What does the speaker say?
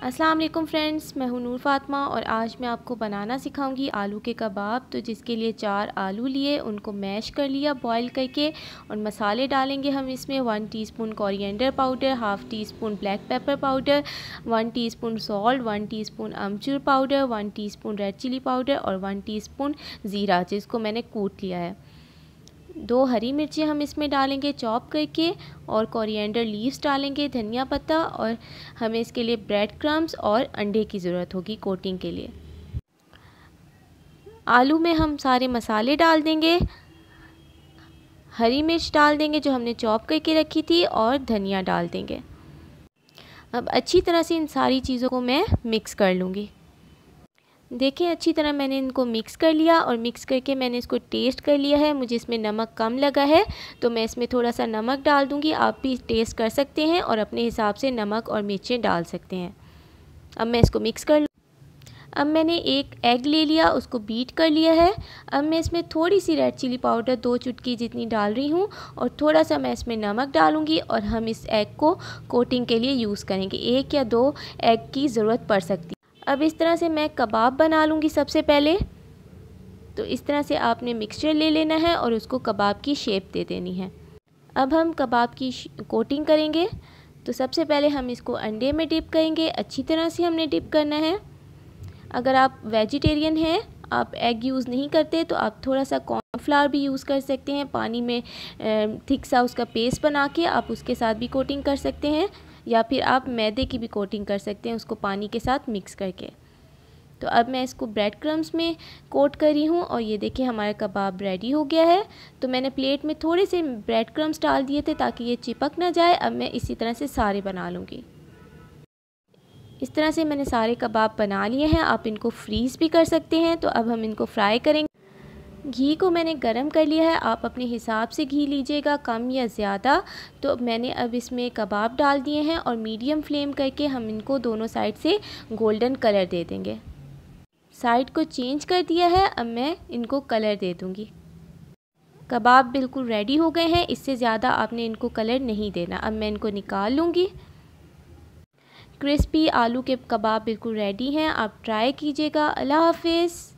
अस्सलाम वालेकुम फ्रेंड्स, मैं हूँ नूर फातमा और आज मैं आपको बनाना सिखाऊँगी आलू के कबाब। तो जिसके लिए चार आलू लिए, उनको मैश कर लिया बॉईल करके और मसाले डालेंगे हम इसमें one teaspoon coriander powder half teaspoon black pepper powder one teaspoon salt one teaspoon amchur powder one teaspoon red chilli powder और वन टीस्पून ज़ीरा जिसको मैंने कूट लिया है। दो हरी मिर्चें हम इसमें डालेंगे, चॉप करके और कोरिएंडर लीव्स डालेंगे, धनिया पत्ता और हमें इसके लिए ब्रेड क्रम्स और अंडे की ज़रूरत होगी कोटिंग के लिए। आलू में हम सारे मसाले डाल देंगे, हरी मिर्च डाल देंगे जो हमने चॉप करके रखी थी और धनिया डाल देंगे। अब अच्छी तरह से इन सारी चीज़ों को मैं मिक्स कर लूँगी। देखें, अच्छी तरह मैंने इनको मिक्स कर लिया और मिक्स करके मैंने इसको टेस्ट कर लिया है। मुझे इसमें नमक कम लगा है तो मैं इसमें थोड़ा सा नमक डाल दूँगी। आप भी टेस्ट कर सकते हैं और अपने हिसाब से नमक और मिर्चें डाल सकते हैं। अब मैं इसको मिक्स कर लूँ। अब मैंने एक एग ले लिया, उसको बीट कर लिया है। अब मैं इसमें थोड़ी सी रेड चिली पाउडर दो चुटकी जितनी डाल रही हूँ और थोड़ा सा मैं इसमें नमक डालूँगी और हम इस एग को कोटिंग के लिए यूज़ करेंगे। एक या दो एग की ज़रूरत पड़ सकती अब इस तरह से मैं कबाब बना लूँगी सबसे पहले। तो इस तरह से आपने मिक्सचर ले लेना है और उसको कबाब की शेप दे देनी है। अब हम कबाब की कोटिंग करेंगे। तो सबसे पहले हम इसको अंडे में डिप करेंगे। अच्छी तरह से हमने डिप करना है। अगर आप वेजिटेरियन हैं, आप एग यूज़ नहीं करते तो आप थोड़ा सा कॉर्नफ्लावर भी यूज़ कर सकते हैं। पानी में थिक सा उसका पेस्ट बना के आप उसके साथ भी कोटिंग कर सकते हैं। या फिर आप मैदे की भी कोटिंग कर सकते हैं उसको पानी के साथ मिक्स करके। तो अब मैं इसको ब्रेड क्रम्स में कोट करी हूँ और ये देखिए हमारा कबाब रेडी हो गया है। तो मैंने प्लेट में थोड़े से ब्रेड क्रम्स डाल दिए थे ताकि ये चिपक ना जाए। अब मैं इसी तरह से सारे बना लूँगी। इस तरह से मैंने सारे कबाब बना लिए हैं। आप इनको फ्रीज़ भी कर सकते हैं। तो अब हम इनको फ्राई करेंगे। घी को मैंने गरम कर लिया है, आप अपने हिसाब से घी लीजिएगा, कम या ज़्यादा। तो मैंने अब इसमें कबाब डाल दिए हैं और मीडियम फ्लेम करके हम इनको दोनों साइड से गोल्डन कलर दे देंगे। साइड को चेंज कर दिया है, अब मैं इनको कलर दे दूँगी। कबाब बिल्कुल रेडी हो गए हैं, इससे ज़्यादा आपने इनको कलर नहीं देना। अब मैं इनको निकाल लूँगी। क्रिस्पी आलू के कबाब बिल्कुल रेडी हैं, आप ट्राई कीजिएगा। अल्लाह हाफिज़।